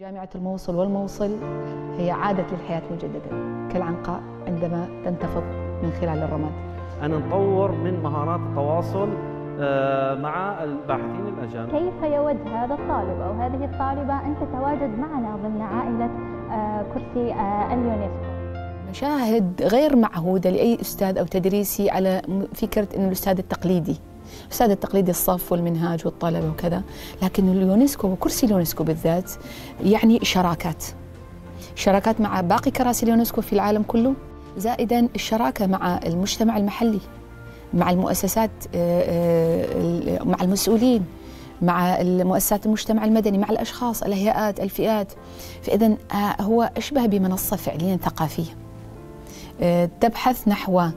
جامعة الموصل والموصل هي عادة للحياة مجددا كالعنقاء عندما تنتفض من خلال الرماد. أن نطور من مهارات التواصل آه، مع الباحثين الأجانب. كيف يود هذا الطالب أو هذه الطالبة أن تتواجد معنا ضمن عائلة آه، كرسي آه، اليونسكو؟ مشاهد غير معهودة لأي أستاذ أو تدريسي على فكرة أن الأستاذ التقليدي. الأستاذ التقليدي الصف والمنهاج والطلبة وكذا. لكن اليونسكو وكرسي اليونسكو بالذات يعني شراكات. شراكات مع باقي كراسي اليونسكو في العالم كله. زائدا الشراكة مع المجتمع المحلي مع المؤسسات مع المسؤولين مع المؤسسات المجتمع المدني مع الأشخاص الهيئات الفئات. فإذا هو أشبه بمنصة فعليا ثقافية. تبحث نحو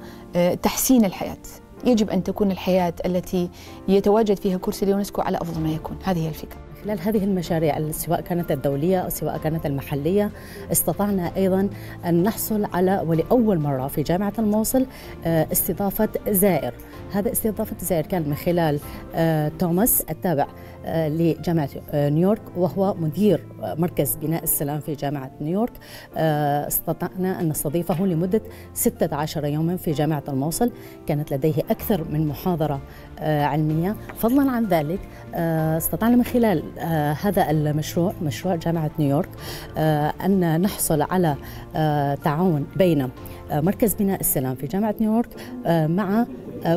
تحسين الحياة. يجب أن تكون الحياة التي يتواجد فيها كرسي اليونسكو على أفضل ما يكون. هذه هي الفكرة. خلال هذه المشاريع سواء كانت الدولية أو سواء كانت المحلية استطعنا أيضا أن نحصل على ولأول مرة في جامعة الموصل آه، استضافة زائر. هذا استضافة زائر كان من خلال آه، توماس التابع آه، لجامعة نيويورك وهو مدير مركز بناء السلام في جامعة نيويورك. استطعنا أن نستضيفه لمدة 16 يوما في جامعة الموصل. كانت لديه أكثر من محاضرة علمية. فضلا عن ذلك استطعنا من خلال آه هذا المشروع مشروع جامعة نيويورك آه أن نحصل على آه تعاون بين مركز بناء السلام في جامعة نيويورك مع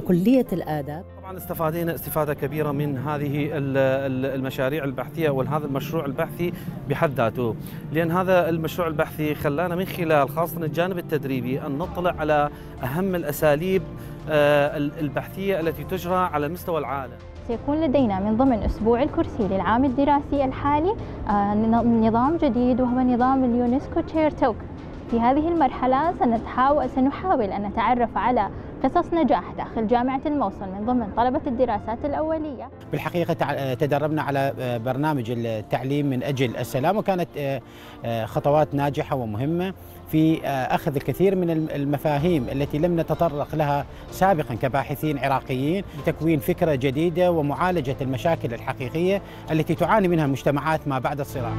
كلية الآداب. طبعا استفادينا استفادة كبيرة من هذه المشاريع البحثية وهذا المشروع البحثي بحد ذاته. لأن هذا المشروع البحثي خلانا من خلال خاصة الجانب التدريبي أن نطلع على أهم الأساليب البحثية التي تجرى على مستوى العالم. سيكون لدينا من ضمن أسبوع الكرسي للعام الدراسي الحالي آه، نظام جديد وهو نظام اليونسكو تشير توك. في هذه المرحلة سنحاول, سنحاول أن نتعرف على قصص نجاح داخل جامعة الموصل من ضمن طلبة الدراسات الأولية. بالحقيقة تدربنا على آه، برنامج التعليم من أجل السلام وكانت آه، خطوات ناجحة ومهمة في أخذ الكثير من المفاهيم التي لم نتطرق لها سابقا كباحثين عراقيين لتكوين فكرة جديدة ومعالجة المشاكل الحقيقية التي تعاني منها مجتمعات ما بعد الصراع.